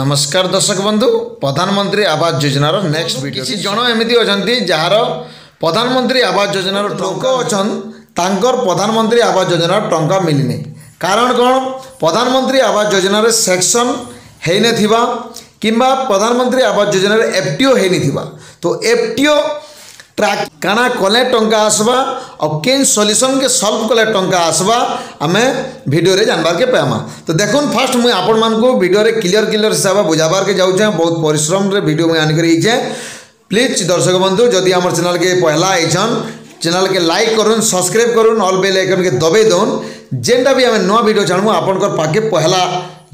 নমস্কার দর্শক বন্ধু প্রধানমন্ত্রী আবাস যোজনার নেক্সট ভিডিও কিছু জন এমিতি অনেক যার প্রধানমন্ত্রী আবাস যোজনার টঙ্কা অছন তাঙ্কর প্রধানমন্ত্রী আবাস যোজনার টঙ্কা মিলিনি কারণ কম প্রধানমন্ত্রী আবাস যোজনার সেকশন হয়ে নথিবা কিংবা প্রধানমন্ত্রী আবাস যোজনার এফটিও হয়ে নথিবা তো এফটিও ট্রাক কানা কলে টঙ্কা আসবা ଆଉ କେନ୍ ସଲ୍ୟୁସନ୍କେ ସଲ୍ଭ କଲେ ଟଙ୍କା ଆସ୍ବା ଆମେ ଭିଡ଼ିଓରେ ଜାଣିବାର୍କେ ପାଇମା ତ ଦେଖୁନ୍ ଫାର୍ଷ୍ଟ ମୁଇଁ ଆପଣମାନଙ୍କୁ ଭିଡ଼ିଓରେ କ୍ଲିଅର୍ କ୍ଲିଅର୍ ହିସାବରେ ବୁଝାବାର୍କେ ଯାଉଛେଁ ବହୁତ ପରିଶ୍ରମରେ ଭିଡ଼ିଓ ମୁଇଁ ଆଣିକରି ହେଇଛେଁ ପ୍ଲିଜ୍ ଦର୍ଶକ ବନ୍ଧୁ ଯଦି ଆମର ଚ୍ୟାନେଲ୍କେ ପହଲା ଆଇଛନ୍ ଚ୍ୟାନେଲ୍କେ ଲାଇକ୍ କରୁନ୍ ସବସ୍କ୍ରାଇବ୍ କରୁନ୍ ଅଲ୍ ବେଲ୍ ଆଇକନ୍କେ ଦବେଇ ଦଉନ୍ ଯେନ୍ଟା ବି ଆମେ ନୂଆ ଭିଡ଼ିଓ ଛାଡ଼ମୁ ଆପଣଙ୍କର ପାଖେ ପହଲା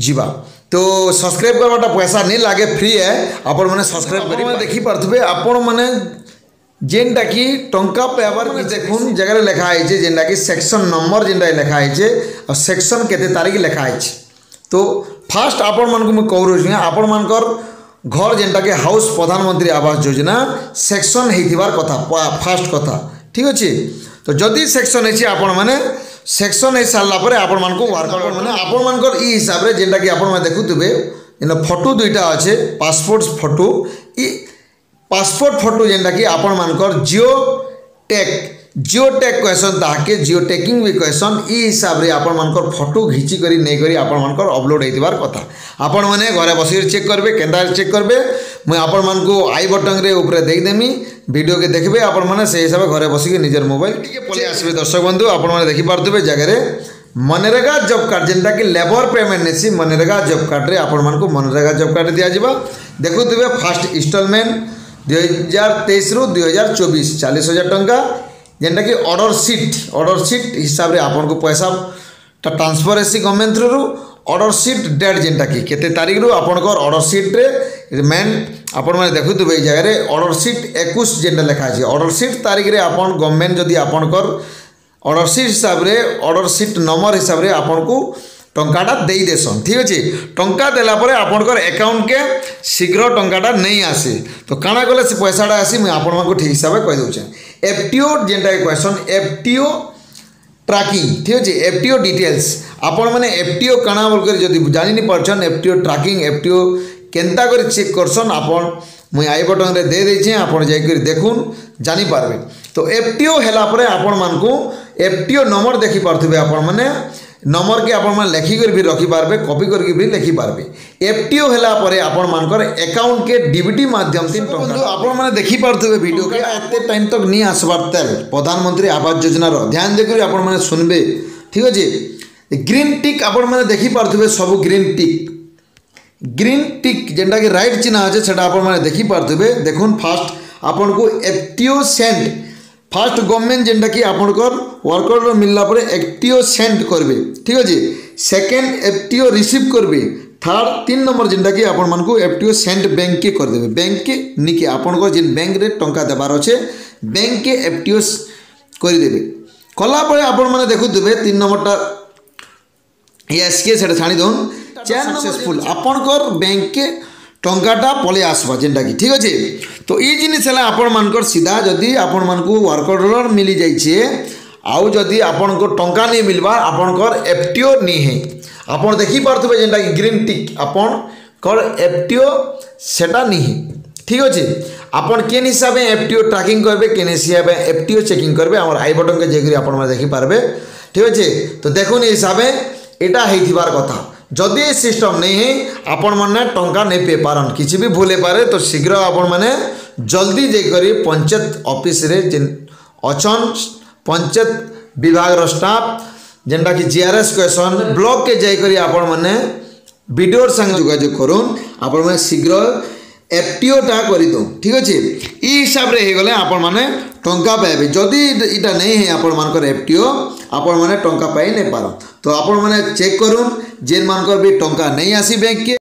ଯିବା तो सब्सक्राइब करवाटा पैसा नहीं लगे फ्री है आपण मैंने सब्सक्राइब कर देखी पारे आपण मैंने যেটাকি টঙ্কা পেবার দেখুন জায়গায় লেখা হয়েছে যেটাকি সেকশন নম্বর যেটা লেখা হয়েছে আর সেকশন কেতে তারিখ লেখা হয়েছে তো ফার্স্ট আপন মানুষ মু কৌরছি আপন মানকর ঘর যেটাকি হাউস প্রধানমন্ত্রী আবাস যোজনা সেকশন হয়েছিবার কথা ফার্স্ট কথা ঠিক আছে তো যদি সেকশন হয়েছে আপন মানে সেকশন হয়ে সারা পরে আপন মানুষ ওয়ার্ক আউট মানে আপন মানকর ই হিসাবে যেটাকি আপন মানে দেখুবে যেন ফটো দুইটা আছে পাসপোর্ট ফটো ই ପାସପୋର୍ଟ ଫଟୋ ଯେନ୍ଟାକି ଆପଣମାନଙ୍କର ଜିଓ ଟେକ୍ ଜିଓ ଟେକ୍ କହେସନ୍ ତାହାକେ ଜିଓ ଟେକିଂ ବି କହେସନ୍ ଇ ହିସାବରେ ଆପଣମାନଙ୍କର ଫଟୋ ଘିଚିକରି ନେଇକରି ଆପଣମାନଙ୍କର ଅପଲୋଡ଼ ହେଇଥିବାର କଥା ଆପଣମାନେ ଘରେ ବସିକି ଚେକ୍ କରିବେ କେନ୍ତା ଚେକ୍ କରିବେ ମୁଁ ଆପଣମାନଙ୍କୁ ଆଇ ବଟନ୍ରେ ଉପରେ ଦେଇଦେମି ଭିଡ଼ିଓକେ ଦେଖିବେ ଆପଣମାନେ ସେଇ ହିସାବରେ ଘରେ ବସିକି ନିଜର ମୋବାଇଲ ଟିକେ ପଳେଇ ଆସିବେ ଦର୍ଶକ ବନ୍ଧୁ ଆପଣମାନେ ଦେଖିପାରୁଥିବେ ଜାଗାରେ ମନରେଗା ଜବ୍ କାର୍ଡ଼ ଯେନ୍ଟାକି ଲେବର ପେମେଣ୍ଟ ନେସି ମନରେଗା ଜବ୍ କାର୍ଡ଼ରେ ଆପଣମାନଙ୍କୁ ମନରେଗା ଜବ୍ କାର୍ଡ଼ ଦିଆଯିବ ଦେଖୁଥିବେ ଫାର୍ଷ୍ଟ ଇନଷ୍ଟଲମେଣ୍ଟ ଦୁଇ ହଜାର ତେଇଶରୁ ଦୁଇ ହଜାର ଚବିଶ ଚାଳିଶ ହଜାର ଟଙ୍କା ଯେନ୍ଟାକି ଅର୍ଡ଼ର ସିଟ୍ ଅର୍ଡ଼ର ସିଟ୍ ହିସାବରେ ଆପଣଙ୍କୁ ପଇସାଟା ଟ୍ରାନ୍ସଫର୍ ହେସି ଗଭର୍ଣ୍ଣମେଣ୍ଟ ଥ୍ରୁରୁ ଅର୍ଡ଼ର ସିଟ୍ ଡେଟ୍ ଯେନ୍ଟାକି କେତେ ତାରିଖରୁ ଆପଣଙ୍କର ଅର୍ଡ଼ର ସିଟ୍ରେ ମେନ୍ ଆପଣମାନେ ଦେଖୁଥିବେ ଏଇ ଜାଗାରେ ଅର୍ଡ଼ର ସିଟ୍ ଏକୋଇଶ ଯେନ୍ଟା ଲେଖା ଅଛି ଅର୍ଡ଼ର ସିଟ୍ ତାରିଖରେ ଆପଣ ଗଭର୍ଣ୍ଣମେଣ୍ଟ ଯଦି ଆପଣଙ୍କର ଅର୍ଡ଼ର ସିଟ୍ ହିସାବରେ ଅର୍ଡ଼ର ସିଟ୍ ନମ୍ବର ହିସାବରେ ଆପଣଙ୍କୁ টাকাটা ଦେଇଦେସନ୍ ଠିକ୍ ঠিক আছে ଦେଲା ପରେ ଆପଣଙ୍କର ଆକାଉଣ୍ଟକେ ଶୀଘ୍ର ଟଙ୍କାଟା ନେଇ ଆସେ ତ କାଣା କଲେ ସେ ପଇସାଟା ଆସି ମୁଇଁ ଆପଣମାନଙ୍କୁ ଠିକ୍ ହିସାବରେ କହିଦେଉଛେ ଏଫ୍ ଟି ଓ ଯେନ୍ଟାକି କହେସନ୍ ଏଫ୍ ଟି ଓ ট্রাকিং ঠিক আছে এফটিও ডিটেলস আপন মানে এফটিও কাণা বলকরি যদি জানি পারছন এফটিও ট্রাকিং এফটিও কেনতা করে চেক করছন আপন মুই আই বটনরে দিয়ে দিয়েছি আপন যাই করে দেখুন জানি পারবে তো এফটিও হেলা পরে আপন মানুষ এফটিও নম্বর দেখি পারুবে আপন মানে ନମ୍ବରକେ ଆପଣମାନେ ଲେଖିକରି ବି ରଖିପାରବେ କପି କରିକି ବି ଲେଖିପାରବେ ଏଫ୍ ଟି ଓ ହେଲା ପରେ ଆପଣମାନଙ୍କର ଆକାଉଣ୍ଟକେ ଡିବିଟି ମାଧ୍ୟମରେ ବନ୍ଧୁ ଆପଣମାନେ ଦେଖିପାରୁଥିବେ ଭିଡ଼ିଓ ଏତେ ଟାଇମ୍ ତକ୍ ନି ଆସବାର ତେଲ ପ୍ରଧାନମନ୍ତ୍ରୀ ଆବାସ ଯୋଜନାର ଧ୍ୟାନ ଦେଇକରି ଆପଣମାନେ ଶୁଣିବେ ଠିକ୍ ଅଛି ଗ୍ରୀନ୍ ଟିକ୍ ଆପଣମାନେ ଦେଖିପାରୁଥିବେ ସବୁ ଗ୍ରୀନ୍ ଟିକ୍ ଗ୍ରୀନ୍ ଟିକ୍ ଯେନ୍ଟାକି ରାଇଟ୍ ଚିହ୍ନା ଅଛେ ସେଟା ଆପଣମାନେ ଦେଖିପାରୁଥିବେ ଦେଖୁନ୍ ଫାର୍ଷ୍ଟ ଆପଣଙ୍କୁ F T O sent first government যেটা কি আপনার ওয়ার্কর মিললা পরে একটিও সেন্ড করবে ঠিক আছে সেকেন্ড এফটিও রিসিভ করবে থার্ড তিন নম্বর যেটা কি আপনার এফটিও সেন্ড ব্যাঙ্কে করেদেবে ব্যাঙ্কে নিকে আপনার যে ব্যাঙ্করে টঙ্কা দেবার অছে ব্যাঙ্কে এফটিও করিদেবে কলাপরে আপনার দেখুবে তিন নম্বরটা এসকে সেটা ছাড়ি দেন চ্যান সাকসেসফুল আপনার ব্যাঙ্কে ଟଙ୍କାଟା ପଳେଇ ଆସ୍ବା ଯେନ୍ଟାକି ଠିକ୍ ଅଛେ ତ ଇ ଜିନିଷ୍ ହେଲା ଆପଣମାନଙ୍କର ସିଧା ଯଦି ଆପଣମାନଙ୍କୁ ୱାର୍କ ଅର୍ଡ଼ର୍ ମିଲିଯାଇଛେ ଆଉ ଯଦି ଆପଣଙ୍କର ଟଙ୍କା ନେଇ ମିଲ୍ବା ଆପଣଙ୍କର ଏଫ୍ଟିଓ ନେଇ ହେଇ ଆପଣ ଦେଖିପାରୁଥିବେ ଯେନ୍ଟାକି ଗ୍ରୀନ୍ ଟିକ୍ ଆପଣଙ୍କର ଏଫ୍ଟିଓ ସେଟା ନିହି ଠିକ୍ ଅଛେ ଆପଣ କେନ୍ ହିସାବେ ଏଫ୍ଟିଓ ଟ୍ରାକିଂ କରିବେ କେନ୍ ହିସାବେ ଏଫ୍ଟିଓ ଚେକିଂ କରିବେ ଆମର ଆଇ ବଟନ୍କେ ଯାଇକରି ଆପଣମାନେ ଦେଖିପାରିବେ ଠିକ୍ ଅଛେ ତ ଦେଖୁନ୍ ହିସାବେ ଏଇଟା ହେଇଥିବାର କଥା ଯଦି ଏ ସିଷ୍ଟମ୍ ନେଇ ହିଁ ଆପଣମାନେ ଟଙ୍କା ନେଇ ପାଇ ପାରନ୍ କିଛି ବି ଭୁଲ ହେଇପାରେ ତ ଶୀଘ୍ର ଆପଣମାନେ ଜଲ୍ଦି ଯାଇକରି ପଞ୍ଚାୟତ ଅଫିସରେ ଯେନ୍ ଅଛନ୍ ପଞ୍ଚାୟତ ବିଭାଗର ଷ୍ଟାଫ୍ ଯେନ୍ଟାକି ଜିଆର୍ଏସ୍ କହେସନ୍ ବ୍ଲକ୍କେ ଯାଇକରି ଆପଣମାନେ ବିଡ଼ିଓର ସାଙ୍ଗେ ଯୋଗାଯୋଗ କରୁନ୍ ଆପଣମାନେ ଶୀଘ୍ର ଏଫ୍ଟିଓଟା କରିଦେଉ ଠିକ୍ ଅଛି ଇ ହିସାବରେ ହେଇଗଲେ ଆପଣମାନେ ଟଙ୍କା ପାଇବେ ଯଦି ଇଟା ନେଇ ହେଇ ଆପଣମାନଙ୍କର ଏଫ୍ଟିଓ ଆପଣମାନେ ଟଙ୍କା ପାଇ ନେଇପାର ତ ଆପଣମାନେ ଚେକ୍ କରୁନ୍ जेन मानक भी टंका नहीं आसी बैंक के